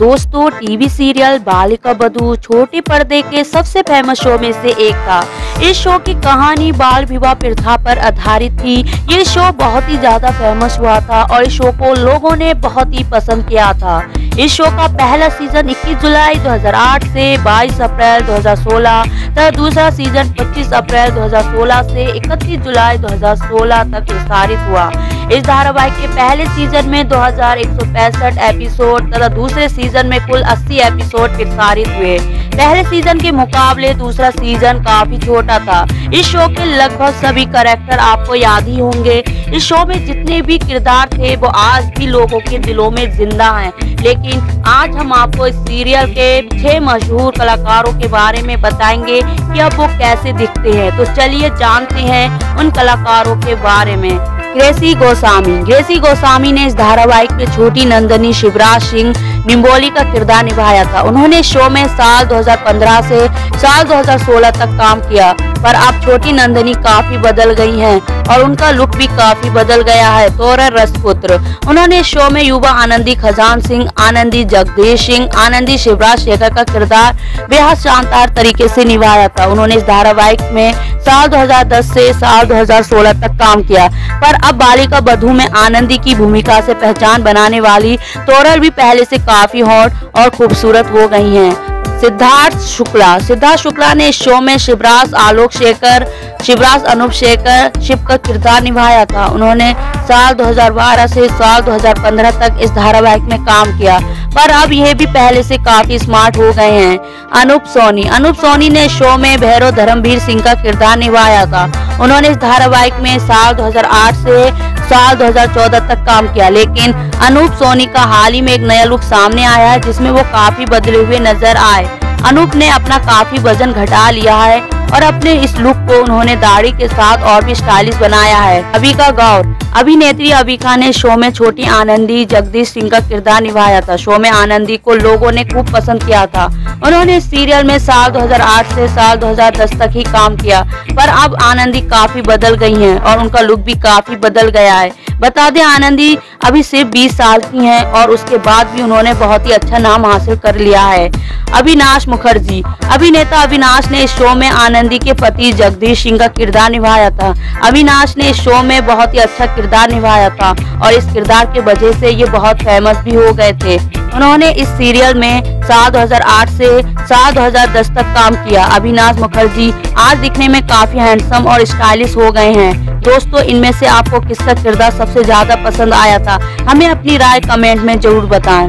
दोस्तों, TV serial बालिका बधु छोटे पर्दे के सबसे फ़ेमस शो में से एक था। इस शो की कहानी बाल विवाह प्रथा पर आधारित थी। ये शो बहुत ही ज़्यादा फ़ेमस हुआ था और इस शो को लोगों ने बहुत ही पसंद किया था। इस शो का पहला सीज़न 21 जुलाई 2008 से 22 अप्रैल 2016 तथा दूसरा सीज़न 25 अप्रैल 2016 से 31 जुलाई 2016 तक प्रसारित हुआ। इस धारावाहिक के पहले सीज़न में दो हज़ार एक सौ पैंसठ एपिसोड तथा दूसरे सीज़न में कुल 80 एपिसोड प्रसारित हुए। पहले सीज़न के मुकाबले दूसरा सीज़न काफ़ी छोटा था। इस शो के लगभग सभी करेक्टर आपको याद ही होंगे। इस शो में जितने भी किरदार थे, वो आज भी लोगों के दिलों में ज़िंदा हैं। लेकिन आज हम आपको इस सीरियल के छह मशहूर कलाकारों के बारे में बताएँगे कि अब वो कैसे दिखते हैं। तो चलिए जानते हैं उन कलाकारों के बारे में। ग्रेसी गोस्वामी। ग्रेसी गोस्वामी ने इस धारावाहिक में छोटी नंदनी शिवराज सिंह निम्बोली का किरदार निभाया था। उन्होंने शो में साल 2015 से साल 2016 तक काम किया। पर अब छोटी नंदनी काफ़ी बदल गई हैं और उनका लुक भी काफ़ी बदल गया है। तोरा रसपुत्र। उन्होंने शो में युवा आनंदी खजान सिंह, आनंदी जगदीश सिंह, आनंदी शिवराज शेखर का किरदार बेहद शानदार तरीके से निभाया था। उन्होंने इस धारावाहिक में साल 2010 से साल 2016 तक काम किया। पर अब बालिका बधू में आनंदी की भूमिका से पहचान बनाने वाली तोरल भी पहले से काफ़ी हॉट और खूबसूरत हो गई हैं। सिद्धार्थ शुक्ला। सिद्धार्थ शुक्ला ने इस शो में शिवराज आलोक शेखर, शिवराज अनूप शेखर, शिव का किरदार निभाया था। उन्होंने साल 2012 से साल 2015 तक इस धारावाहिक में काम किया। पर अब यह भी पहले से काफ़ी स्मार्ट हो गए हैं। अनूप सोनी। अनूप सोनी ने शो में भैरव धर्मवीर सिंह का किरदार निभाया था। उन्होंने इस धारावाहिक में साल 2008 से साल 2014 तक काम किया, लेकिन अनूप सोनी का हाल ही में एक नया लुक सामने आया है, जिसमें वो काफ़ी बदले हुए नज़र आए। अनूप ने अपना काफ़ी वज़न घटा लिया है और अपने इस लुक को उन्होंने दाढ़ी के साथ और भी स्टाइलिश बनाया है। अबिका गौर। अभिनेत्री अबिका ने शो में छोटी आनंदी, जगदीश सिंह का किरदार निभाया था। शो में आनंदी को लोगों ने खूब पसंद किया था। उन्होंने सीरियल में साल 2008 से साल 2010 तक ही काम किया। पर अब आनंदी काफ़ी बदल गई हैं और उनका लुक भी काफ़ी बदल गया है। बता दें, आनंदी अभी सिर्फ़ 20 साल की हैं और उसके बाद भी उन्होंने बहुत ही अच्छा नाम हासिल कर लिया है। अविनाश मुखर्जी। अभिनेता अविनाश ने इस शो में आनंदी के पति जगदीश सिंह का किरदार निभाया था। अविनाश ने इस शो में बहुत ही अच्छा किरदार निभाया था और इस किरदार के वजह से ये बहुत फ़ेमस भी हो गए थे। उन्होंने इस सीरियल में साल 2008 से साल 2010 तक काम किया। अविनाश मुखर्जी, आज दिखने में काफ़ी हैंडसम और स्टाइलिश हो गए हैं। दोस्तों, इनमें से आपको किसका किरदार सबसे ज़्यादा पसंद आया था? हमें अपनी राय कमेंट में ज़रूर बताएँ।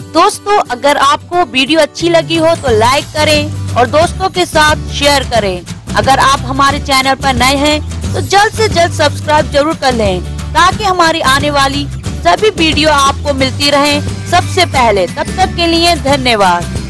दोस्तों, अगर आपको वीडियो अच्छी लगी हो तो लाइक करें और दोस्तों के साथ शेयर करें। अगर आप हमारे चैनल पर नए हैं तो जल्द से जल्द सब्सक्राइब ज़रूर कर लें, ताकि हमारी आने वाली सभी वीडियो आपको मिलती रहे। सबसे पहले तब तक के लिए धन्यवाद।